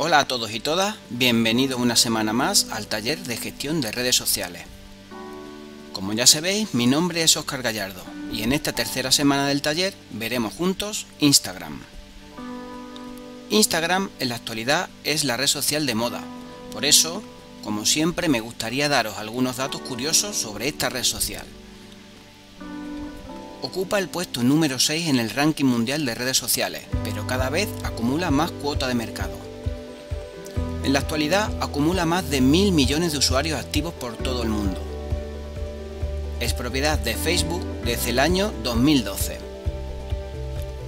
Hola a todos y todas, bienvenidos una semana más al taller de gestión de redes sociales. Como ya sabéis, mi nombre es Oscar Gallardo y en esta tercera semana del taller veremos juntos Instagram. Instagram en la actualidad es la red social de moda, por eso, como siempre, me gustaría daros algunos datos curiosos sobre esta red social. Ocupa el puesto número 6 en el ranking mundial de redes sociales, pero cada vez acumula más cuota de mercado. En la actualidad acumula más de mil millones de usuarios activos por todo el mundo. Es propiedad de Facebook desde el año 2012.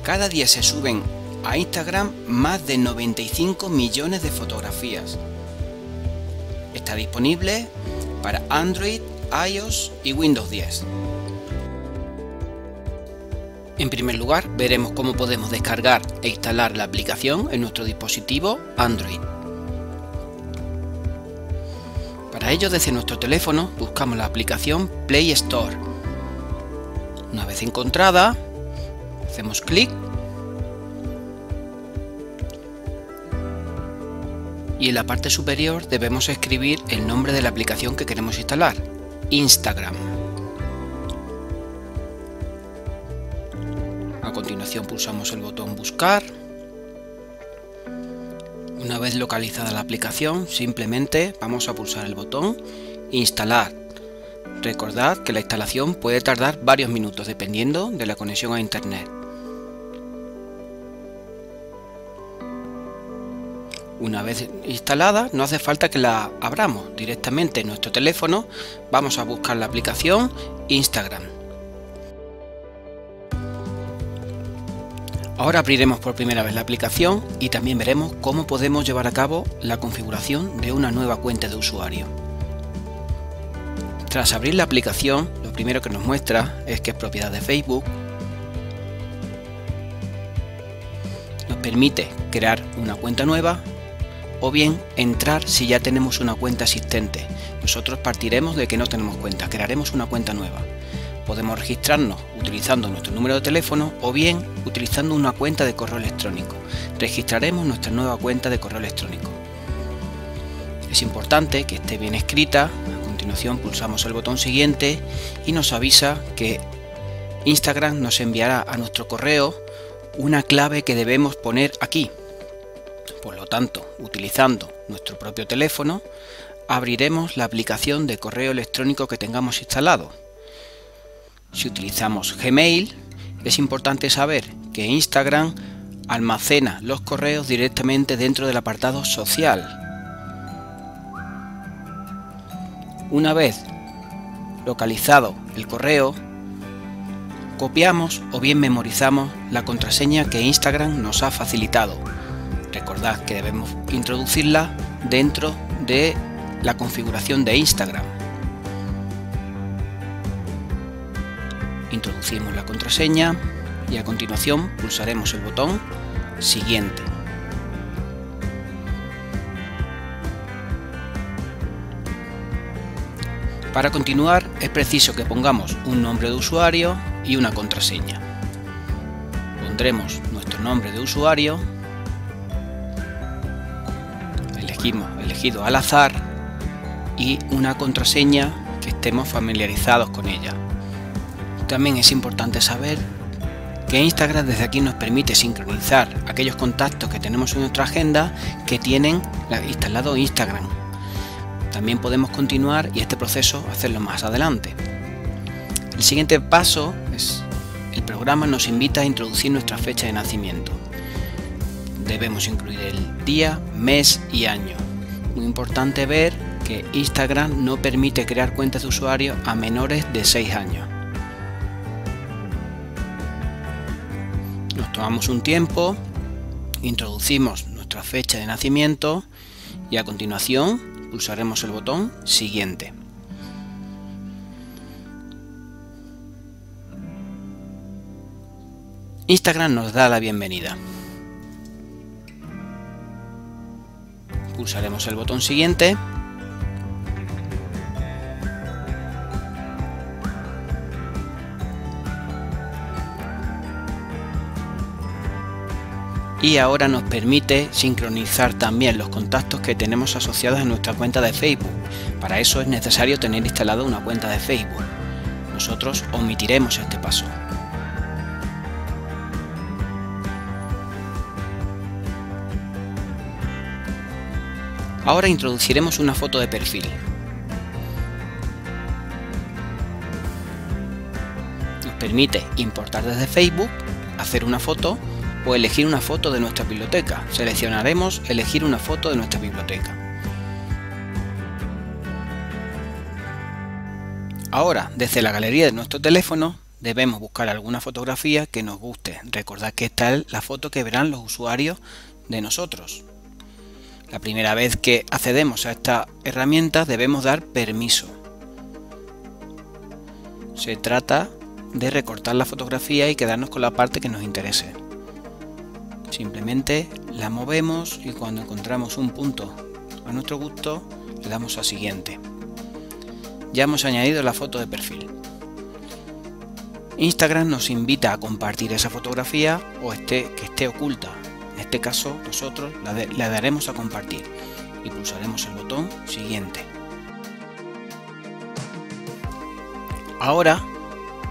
Cada día se suben a Instagram más de 95 millones de fotografías. Está disponible para Android, iOS y Windows 10. En primer lugar, veremos cómo podemos descargar e instalar la aplicación en nuestro dispositivo Android. Para ello, desde nuestro teléfono buscamos la aplicación Play Store. Una vez encontrada, hacemos clic y en la parte superior debemos escribir el nombre de la aplicación que queremos instalar, Instagram. A continuación pulsamos el botón Buscar una vez localizada la aplicación, simplemente vamos a pulsar el botón Instalar. Recordad que la instalación puede tardar varios minutos dependiendo de la conexión a Internet. Una vez instalada, no hace falta que la abramos. Directamente en nuestro teléfono vamos a buscar la aplicación Instagram. Ahora abriremos por primera vez la aplicación y también veremos cómo podemos llevar a cabo la configuración de una nueva cuenta de usuario. Tras abrir la aplicación, lo primero que nos muestra es que es propiedad de Facebook. Nos permite crear una cuenta nueva o bien entrar si ya tenemos una cuenta existente. Nosotros partiremos de que no tenemos cuenta, crearemos una cuenta nueva podemos registrarnos utilizando nuestro número de teléfono o bien utilizando una cuenta de correo electrónico. Registraremos nuestra nueva cuenta de correo electrónico. Es importante que esté bien escrita. A continuación pulsamos el botón siguiente y nos avisa que Instagram nos enviará a nuestro correo una clave que debemos poner aquí. Por lo tanto, utilizando nuestro propio teléfono, abriremos la aplicación de correo electrónico que tengamos instalado. Si utilizamos Gmail, es importante saber que Instagram almacena los correos directamente dentro del apartado social. Una vez localizado el correo, copiamos o bien memorizamos la contraseña que Instagram nos ha facilitado. Recordad que debemos introducirla dentro de la configuración de Instagram. Introducimos la contraseña y a continuación pulsaremos el botón siguiente. Para continuar es preciso que pongamos un nombre de usuario y una contraseña. Pondremos nuestro nombre de usuario, elegimos elegido al azar y una contraseña que estemos familiarizados con ella. También es importante saber que Instagram desde aquí nos permite sincronizar aquellos contactos que tenemos en nuestra agenda que tienen instalado Instagram. También podemos continuar y este proceso hacerlo más adelante. El siguiente paso es el programa nos invita a introducir nuestra fecha de nacimiento. Debemos incluir el día, mes y año. Muy importante ver que Instagram no permite crear cuentas de usuario a menores de 6 años. Tomamos un tiempo, introducimos nuestra fecha de nacimiento y a continuación pulsaremos el botón siguiente. Instagram nos da la bienvenida. Pulsaremos el botón siguiente y ahora nos permite sincronizar también los contactos que tenemos asociados a nuestra cuenta de Facebook. Para eso es necesario tener instalada una cuenta de Facebook. Nosotros omitiremos este paso. Ahora introduciremos una foto de perfil. Nos permite importar desde Facebook, hacer una foto o elegir una foto de nuestra biblioteca. Seleccionaremos elegir una foto de nuestra biblioteca. Ahora, desde la galería de nuestro teléfono, debemos buscar alguna fotografía que nos guste. Recordad que esta es la foto que verán los usuarios de nosotros. La primera vez que accedemos a esta herramienta debemos dar permiso. Se trata de recortar la fotografía y quedarnos con la parte que nos interese. Simplemente la movemos y cuando encontramos un punto a nuestro gusto le damos a siguiente. Ya hemos añadido la foto de perfil. Instagram nos invita a compartir esa fotografía o esté, que esté oculta. En este caso nosotros la, daremos a compartir y pulsaremos el botón siguiente. Ahora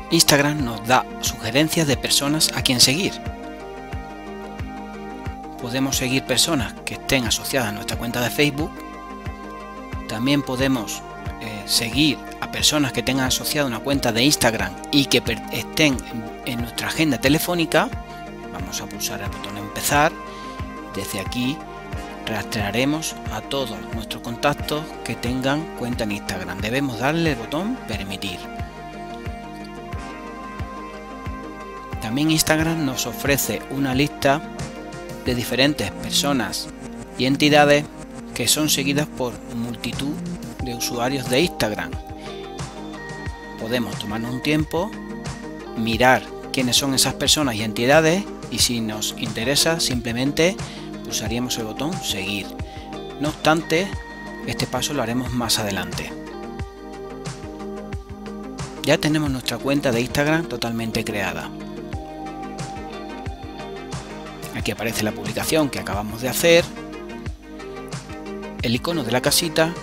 Instagram nos da sugerencias de personas a quien seguir podemos seguir personas que estén asociadas a nuestra cuenta de Facebook. También podemos eh, seguir a personas que tengan asociada una cuenta de Instagram y que estén en, nuestra agenda telefónica. Vamos a pulsar el botón empezar. Desde aquí rastrearemos a todos nuestros contactos que tengan cuenta en Instagram. Debemos darle el botón permitir. También Instagram nos ofrece una lista de diferentes personas y entidades que son seguidas por multitud de usuarios de Instagram. Podemos tomarnos un tiempo, mirar quiénes son esas personas y entidades y si nos interesa simplemente pulsaríamos el botón seguir. No obstante, este paso lo haremos más adelante. Ya tenemos nuestra cuenta de Instagram totalmente creada. Aparece la publicación que acabamos de hacer. El icono de la casita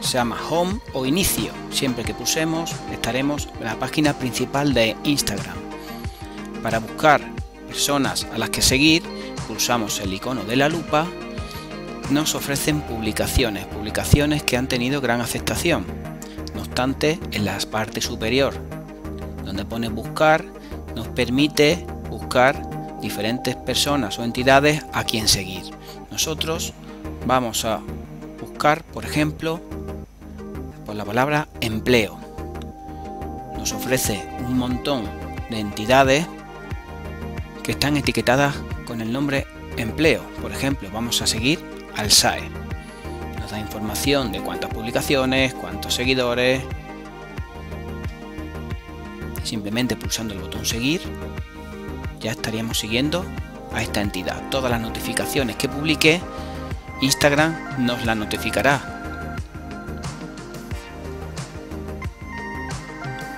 se llama Home o Inicio. Siempre que pulsemos estaremos en la página principal de Instagram. Para buscar personas a las que seguir, pulsamos el icono de la lupa. Nos ofrecen publicaciones, publicaciones que han tenido gran aceptación. No obstante, en la parte superior, donde pone buscar, nos permite buscar diferentes personas o entidades a quien seguir. Nosotros vamos a buscar, por ejemplo, por la palabra empleo. Nos ofrece un montón de entidades que están etiquetadas con el nombre empleo. Por ejemplo, vamos a seguir al SAE. Nos da información de cuántas publicaciones, cuántos seguidores. Simplemente pulsando el botón seguir ya estaríamos siguiendo a esta entidad. Todas las notificaciones que publique, Instagram nos las notificará.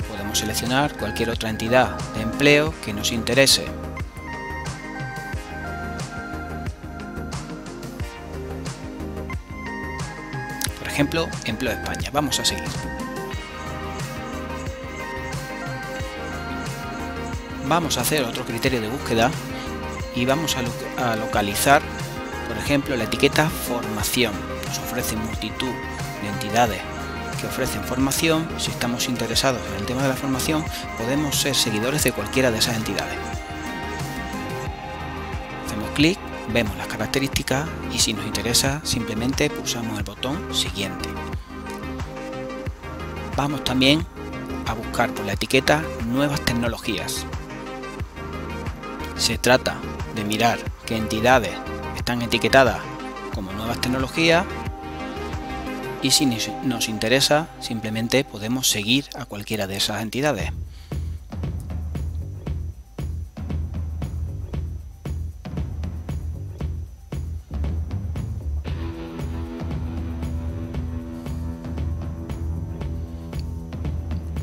Podemos seleccionar cualquier otra entidad de empleo que nos interese. Por ejemplo, Empleo España. Vamos a seguir. Vamos a hacer otro criterio de búsqueda y vamos a, localizar, por ejemplo, la etiqueta formación. Nos ofrece multitud de entidades que ofrecen formación. Si estamos interesados en el tema de la formación, podemos ser seguidores de cualquiera de esas entidades. Hacemos clic, vemos las características y si nos interesa, simplemente pulsamos el botón siguiente. Vamos también a buscar por la etiqueta nuevas tecnologías. Se trata de mirar qué entidades están etiquetadas como nuevas tecnologías y si nos interesa simplemente podemos seguir a cualquiera de esas entidades.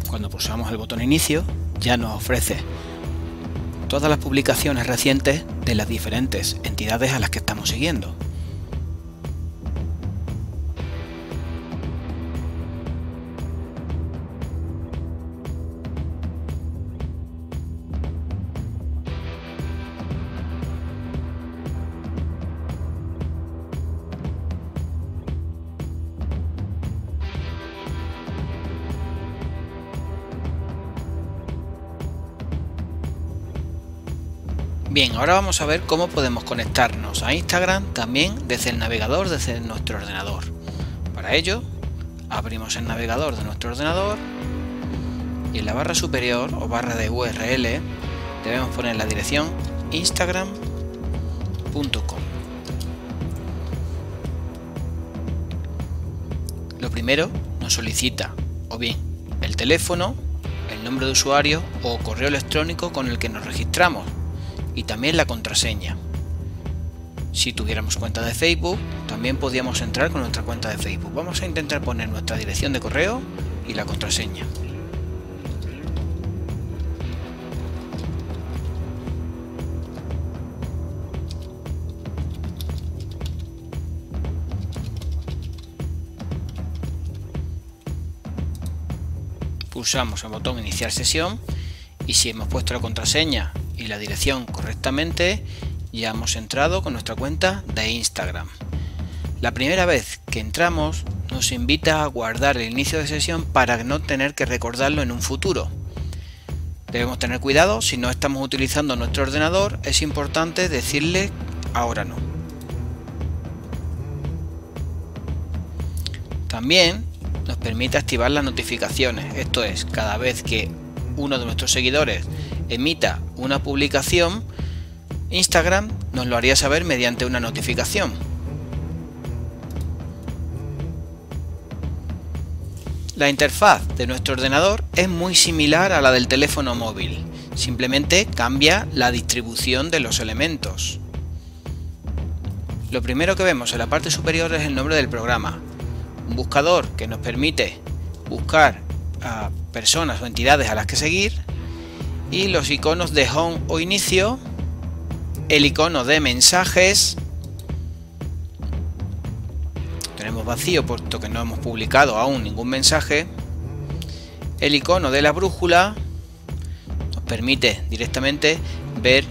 Cuando pulsamos el botón inicio ya nos ofrece todas las publicaciones recientes de las diferentes entidades a las que estamos siguiendo. Bien, ahora vamos a ver cómo podemos conectarnos a Instagram también desde el navegador, desde nuestro ordenador. Para ello, abrimos el navegador de nuestro ordenador y en la barra superior o barra de URL debemos poner la dirección instagram.com. Lo primero nos solicita o bien el teléfono, el nombre de usuario o correo electrónico con el que nos registramos y también la contraseña. Si tuviéramos cuenta de Facebook, también podríamos entrar con nuestra cuenta de Facebook. Vamos a intentar poner nuestra dirección de correo y la contraseña. Pulsamos el botón iniciar sesión y si hemos puesto la contraseña y la dirección correctamente, ya hemos entrado con nuestra cuenta de Instagram. La primera vez que entramos nos invita a guardar el inicio de sesión para no tener que recordarlo en un futuro. Debemos tener cuidado, si no estamos utilizando nuestro ordenador, es importante decirle ahora no. También nos permite activar las notificaciones, esto es, cada vez que uno de nuestros seguidores emita una publicación, Instagram nos lo haría saber mediante una notificación. La interfaz de nuestro ordenador es muy similar a la del teléfono móvil, simplemente cambia la distribución de los elementos. Lo primero que vemos en la parte superior es el nombre del programa, un buscador que nos permite buscar a personas o entidades a las que seguir y los iconos de home o inicio, el icono de mensajes, tenemos vacío puesto que no hemos publicado aún ningún mensaje, el icono de la brújula nos permite directamente ver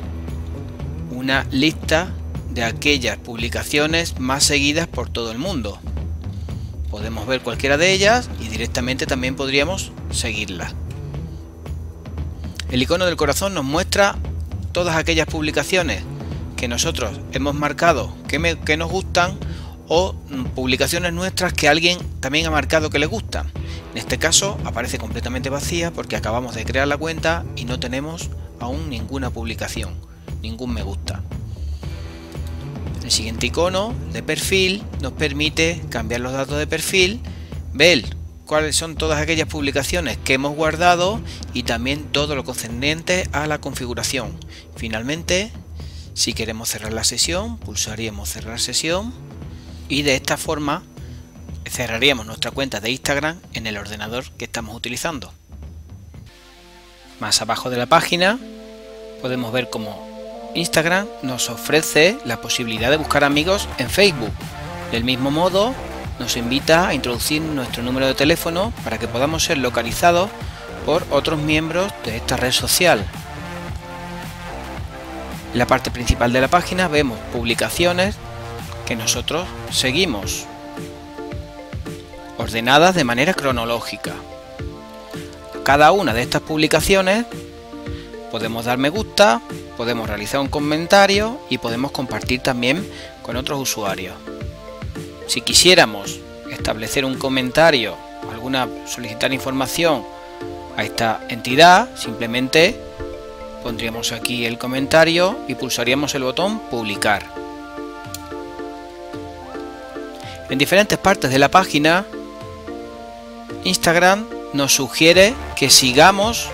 una lista de aquellas publicaciones más seguidas por todo el mundo. Podemos ver cualquiera de ellas y directamente también podríamos seguirla. El icono del corazón nos muestra todas aquellas publicaciones que nosotros hemos marcado que, nos gustan o mm, publicaciones nuestras que alguien también ha marcado que le gustan. En este caso aparece completamente vacía porque acabamos de crear la cuenta y no tenemos aún ninguna publicación, ningún me gusta. El siguiente icono de perfil nos permite cambiar los datos de perfil, ver cuáles son todas aquellas publicaciones que hemos guardado y también todo lo concerniente a la configuración. Finalmente, si queremos cerrar la sesión, pulsaríamos cerrar sesión y de esta forma cerraríamos nuestra cuenta de Instagram en el ordenador que estamos utilizando. Más abajo de la página podemos ver cómo Instagram nos ofrece la posibilidad de buscar amigos en Facebook. Del mismo modo, nos invita a introducir nuestro número de teléfono para que podamos ser localizados por otros miembros de esta red social. En la parte principal de la página vemos publicaciones que nosotros seguimos, ordenadas de manera cronológica. Cada una de estas publicaciones podemos dar me gusta, podemos realizar un comentario y podemos compartir también con otros usuarios. Si quisiéramos establecer un comentario, alguna solicitar información a esta entidad, simplemente pondríamos aquí el comentario y pulsaríamos el botón publicar. En diferentes partes de la página, Instagram nos sugiere que sigamos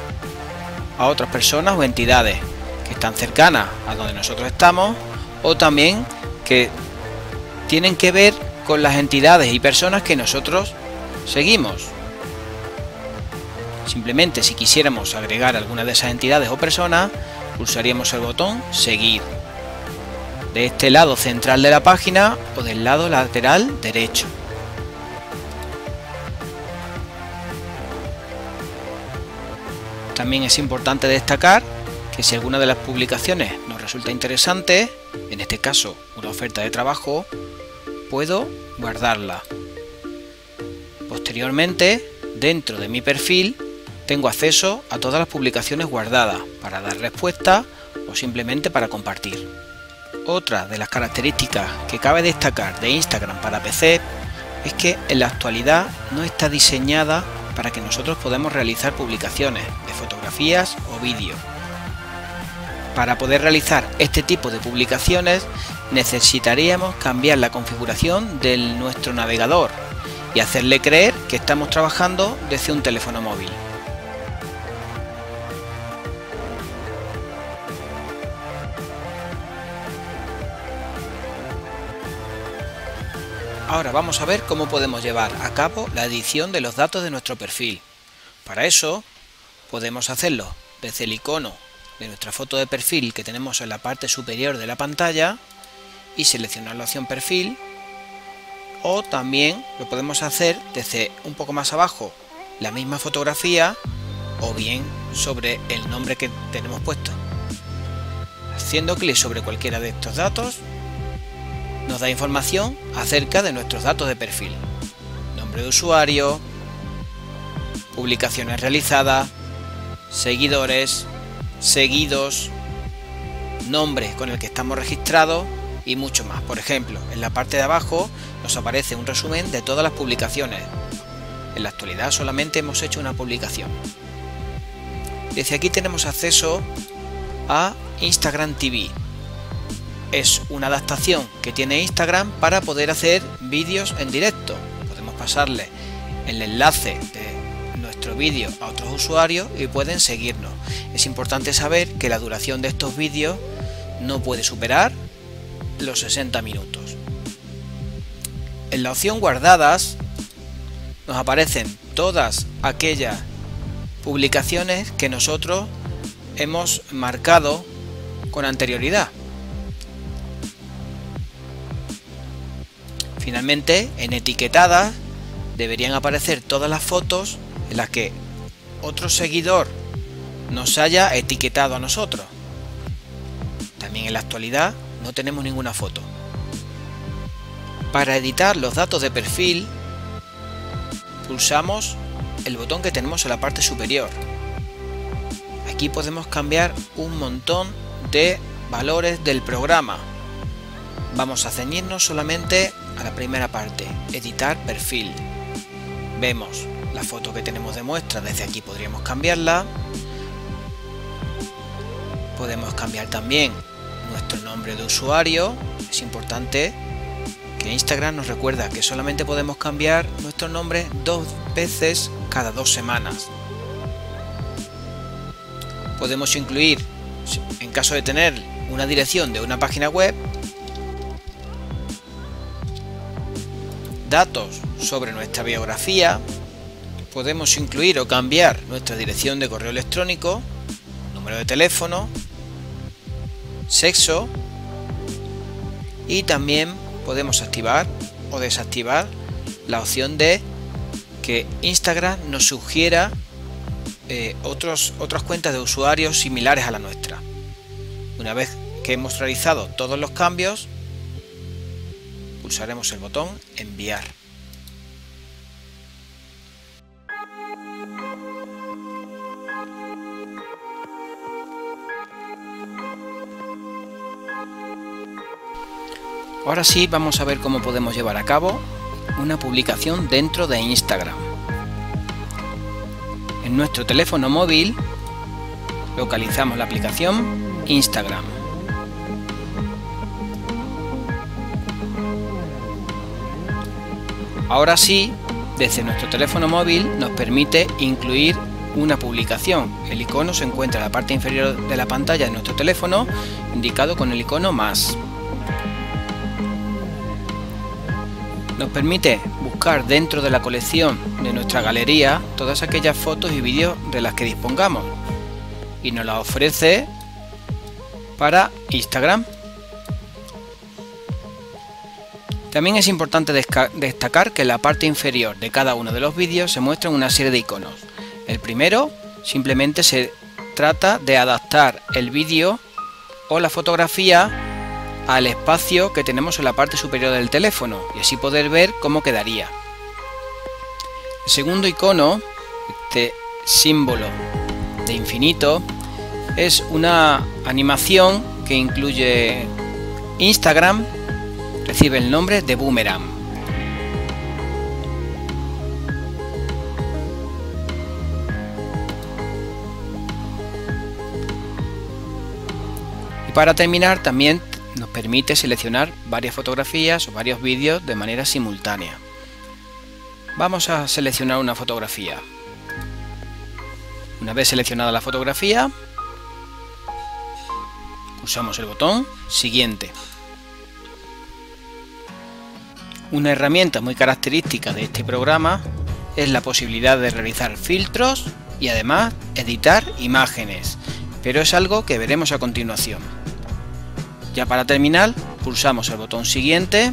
a otras personas o entidades que están cercanas a donde nosotros estamos o también que tienen que ver con las entidades y personas que nosotros seguimos. Simplemente si quisiéramos agregar alguna de esas entidades o personas, pulsaríamos el botón seguir de este lado central de la página o del lado lateral derecho. También es importante destacar que si alguna de las publicaciones nos resulta interesante, en este caso una oferta de trabajo, puedo guardarla. Posteriormente, dentro de mi perfil, tengo acceso a todas las publicaciones guardadas para dar respuesta o simplemente para compartir. Otra de las características que cabe destacar de Instagram para PC es que en la actualidad no está diseñada para que nosotros podamos realizar publicaciones de fotografías o vídeos. Para poder realizar este tipo de publicaciones necesitaríamos cambiar la configuración de nuestro navegador y hacerle creer que estamos trabajando desde un teléfono móvil. Ahora vamos a ver cómo podemos llevar a cabo la edición de los datos de nuestro perfil. Para eso podemos hacerlo desde el icono de nuestra foto de perfil que tenemos en la parte superior de la pantalla y seleccionar la opción perfil o también lo podemos hacer desde un poco más abajo la misma fotografía o bien sobre el nombre que tenemos puesto. Haciendo clic sobre cualquiera de estos datos nos da información acerca de nuestros datos de perfil. Nombre de usuario, publicaciones realizadas, seguidores, seguidos, nombre con el que estamos registrados y mucho más. Por ejemplo, en la parte de abajo nos aparece un resumen de todas las publicaciones. En la actualidad solamente hemos hecho una publicación. Desde aquí tenemos acceso a Instagram TV, es una adaptación que tiene Instagram para poder hacer vídeos en directo. Podemos pasarle el enlace de nuestro vídeo a otros usuarios y pueden seguirnos. Es importante saber que la duración de estos vídeos no puede superar los 60 minutos. En la opción guardadas nos aparecen todas aquellas publicaciones que nosotros hemos marcado con anterioridad. Finalmente, en etiquetadas deberían aparecer todas las fotos en las que otro seguidor nos haya etiquetado a nosotros. También en la actualidad no tenemos ninguna foto. Para editar los datos de perfil, pulsamos el botón que tenemos en la parte superior. Aquí podemos cambiar un montón de valores del programa. Vamos a ceñirnos solamente a la primera parte, editar perfil. Vemos la foto que tenemos de muestra, desde aquí podríamos cambiarla. Podemos cambiar también nombre de usuario. Es importante que Instagram nos recuerda que solamente podemos cambiar nuestro nombre dos veces cada dos semanas. Podemos incluir, en caso de tener una dirección de una página web, datos sobre nuestra biografía, podemos incluir o cambiar nuestra dirección de correo electrónico, número de teléfono, sexo y también podemos activar o desactivar la opción de que Instagram nos sugiera eh, otros, otras cuentas de usuarios similares a la nuestra. Una vez que hemos realizado todos los cambios, pulsaremos el botón enviar. Ahora sí vamos a ver cómo podemos llevar a cabo una publicación dentro de Instagram. En nuestro teléfono móvil localizamos la aplicación Instagram. Ahora sí, desde nuestro teléfono móvil nos permite incluir una publicación. El icono se encuentra en la parte inferior de la pantalla de nuestro teléfono, indicado con el icono más. Nos permite buscar dentro de la colección de nuestra galería todas aquellas fotos y vídeos de las que dispongamos y nos las ofrece para Instagram. También es importante destacar que en la parte inferior de cada uno de los vídeos se muestran una serie de iconos. El primero simplemente se trata de adaptar el vídeo o la fotografía al espacio que tenemos en la parte superior del teléfono y así poder ver cómo quedaría. El segundo icono, este símbolo de infinito, es una animación que incluye Instagram, recibe el nombre de Boomerang. Y para terminar también permite seleccionar varias fotografías o varios vídeos de manera simultánea. Vamos a seleccionar una fotografía. Una vez seleccionada la fotografía, pulsamos el botón Siguiente. Una herramienta muy característica de este programa es la posibilidad de realizar filtros y además editar imágenes, pero es algo que veremos a continuación. Ya para terminar, pulsamos el botón siguiente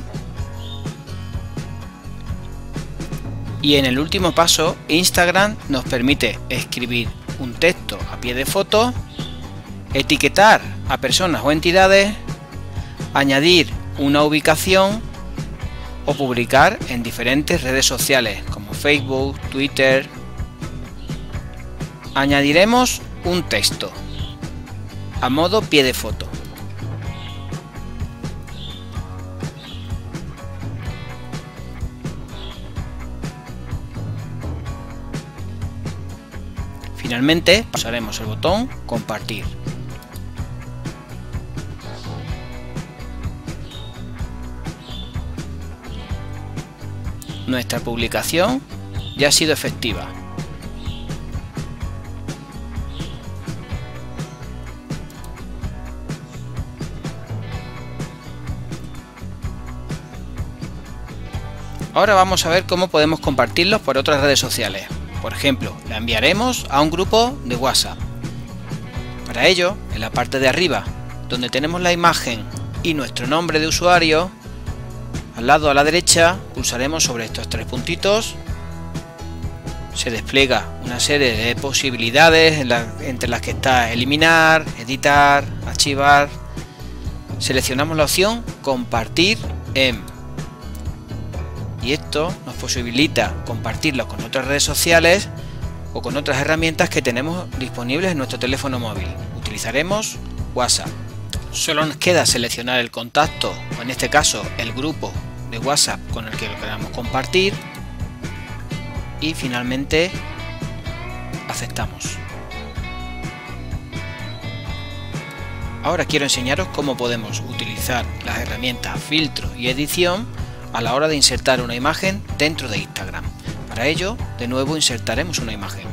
y en el último paso Instagram nos permite escribir un texto a pie de foto, etiquetar a personas o entidades, añadir una ubicación o publicar en diferentes redes sociales como Facebook, Twitter. Añadiremos un texto a modo pie de foto. Finalmente pulsaremos el botón compartir. Nuestra publicación ya ha sido efectiva. Ahora vamos a ver cómo podemos compartirlos por otras redes sociales. Por ejemplo, la enviaremos a un grupo de WhatsApp. Para ello, en la parte de arriba, donde tenemos la imagen y nuestro nombre de usuario, al lado a la derecha pulsaremos sobre estos tres puntitos. Se despliega una serie de posibilidades entre las que está eliminar, editar, archivar. Seleccionamos la opción compartir en y esto nos posibilita compartirlo con otras redes sociales o con otras herramientas que tenemos disponibles en nuestro teléfono móvil. Utilizaremos WhatsApp. Solo nos queda seleccionar el contacto, o en este caso el grupo de WhatsApp con el que lo queramos compartir y finalmente aceptamos. Ahora quiero enseñaros cómo podemos utilizar las herramientas filtro y edición a la hora de insertar una imagen dentro de Instagram. Para ello, de nuevo insertaremos una imagen.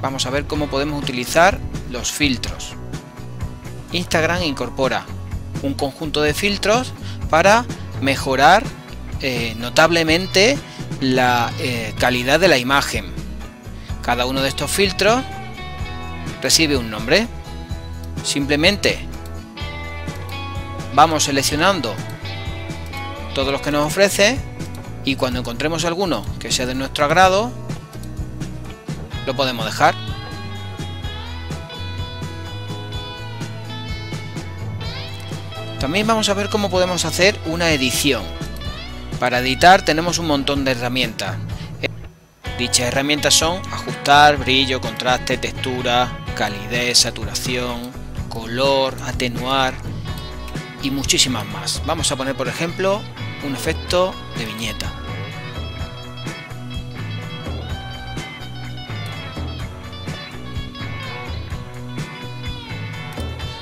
Vamos a ver cómo podemos utilizar los filtros. Instagram incorpora un conjunto de filtros para mejorar eh, notablemente la eh, calidad de la imagen. Cada uno de estos filtros recibe un nombre. Simplemente vamos seleccionando todos los que nos ofrece y cuando encontremos alguno que sea de nuestro agrado, lo podemos dejar. También vamos a ver cómo podemos hacer una edición. Para editar tenemos un montón de herramientas. Dichas herramientas son ajustar, brillo, contraste, textura, calidez, saturación, color, atenuar y muchísimas más. Vamos a poner por ejemplo un efecto de viñeta.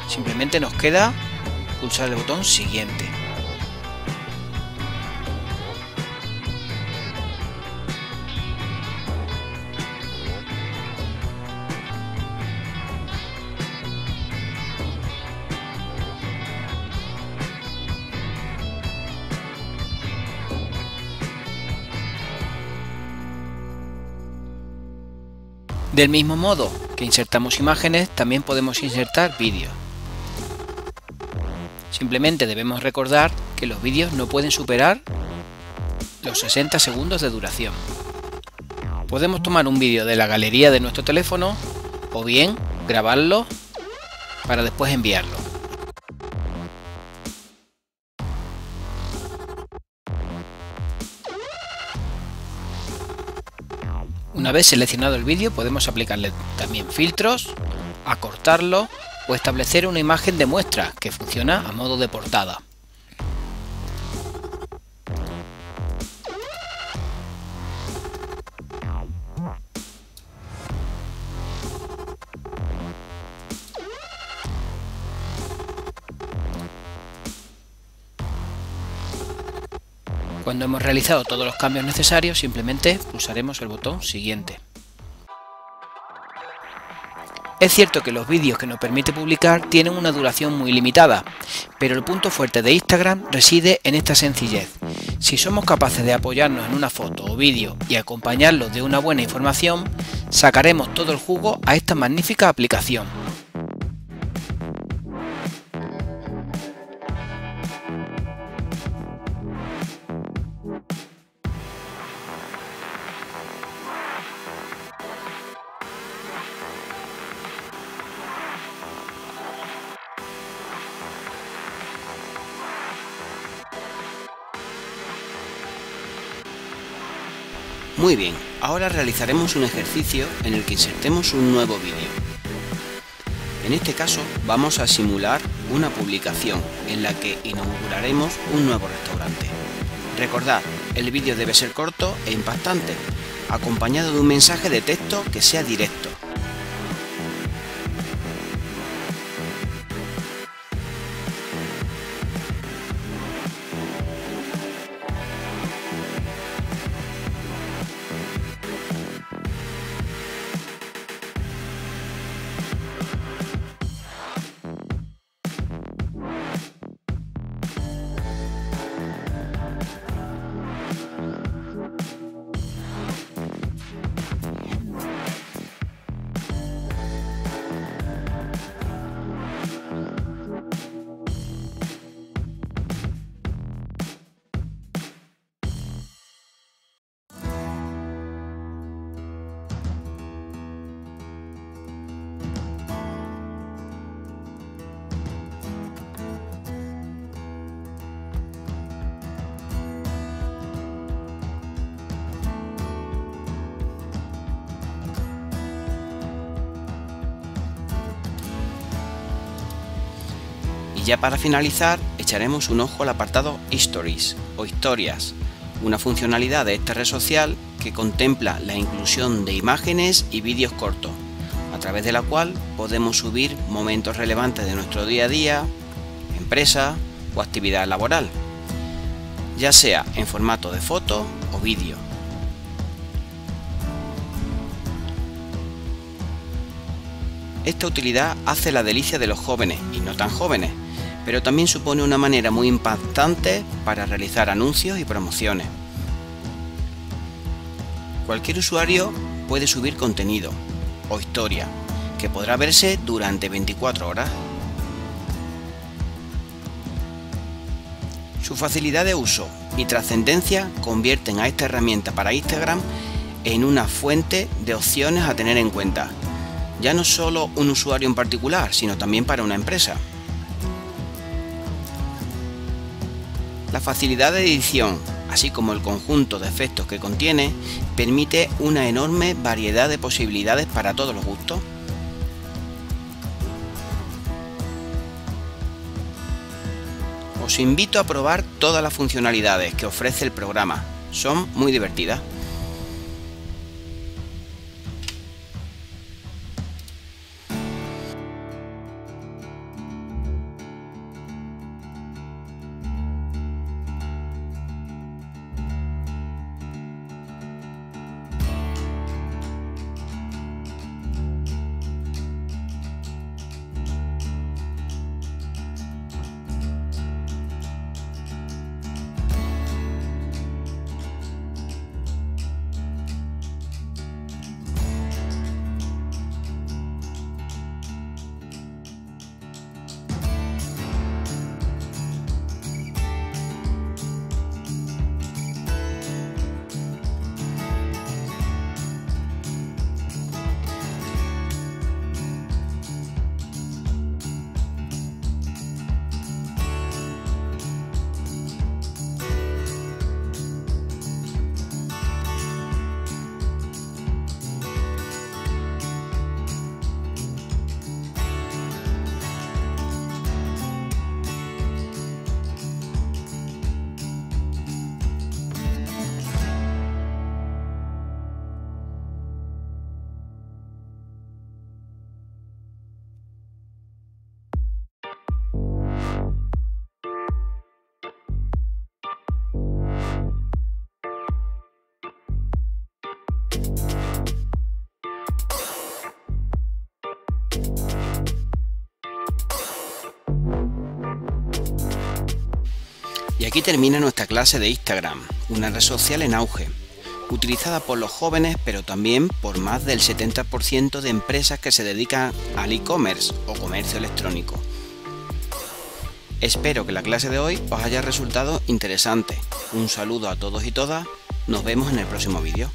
Simplemente nos queda pulsar el botón siguiente. Del mismo modo que insertamos imágenes, también podemos insertar vídeos. Simplemente debemos recordar que los vídeos no pueden superar los 60 segundos de duración. Podemos tomar un vídeo de la galería de nuestro teléfono o bien grabarlo para después enviarlo. Una vez seleccionado el vídeo podemos aplicarle también filtros, acortarlo o establecer una imagen de muestra que funciona a modo de portada. Cuando hemos realizado todos los cambios necesarios, simplemente pulsaremos el botón siguiente. Es cierto que los vídeos que nos permite publicar tienen una duración muy limitada, pero el punto fuerte de Instagram reside en esta sencillez. Si somos capaces de apoyarnos en una foto o vídeo y acompañarlo de una buena información, sacaremos todo el jugo a esta magnífica aplicación. Muy bien, ahora realizaremos un ejercicio en el que insertemos un nuevo vídeo. En este caso vamos a simular una publicación en la que inauguraremos un nuevo restaurante. Recordad, el vídeo debe ser corto e impactante, acompañado de un mensaje de texto que sea directo. Ya para finalizar, echaremos un ojo al apartado Stories o Historias, una funcionalidad de esta red social que contempla la inclusión de imágenes y vídeos cortos, a través de la cual podemos subir momentos relevantes de nuestro día a día, empresa o actividad laboral, ya sea en formato de foto o vídeo. Esta utilidad hace la delicia de los jóvenes y no tan jóvenes, pero también supone una manera muy impactante para realizar anuncios y promociones. Cualquier usuario puede subir contenido o historia que podrá verse durante 24 horas. Su facilidad de uso y trascendencia convierten a esta herramienta para Instagram en una fuente de opciones a tener en cuenta, ya no solo un usuario en particular, sino también para una empresa. La facilidad de edición, así como el conjunto de efectos que contiene, permite una enorme variedad de posibilidades para todos los gustos. Os invito a probar todas las funcionalidades que ofrece el programa, son muy divertidas. Aquí termina nuestra clase de Instagram, una red social en auge, utilizada por los jóvenes pero también por más del 70% de empresas que se dedican al e-commerce o comercio electrónico. Espero que la clase de hoy os haya resultado interesante. Un saludo a todos y todas, nos vemos en el próximo vídeo.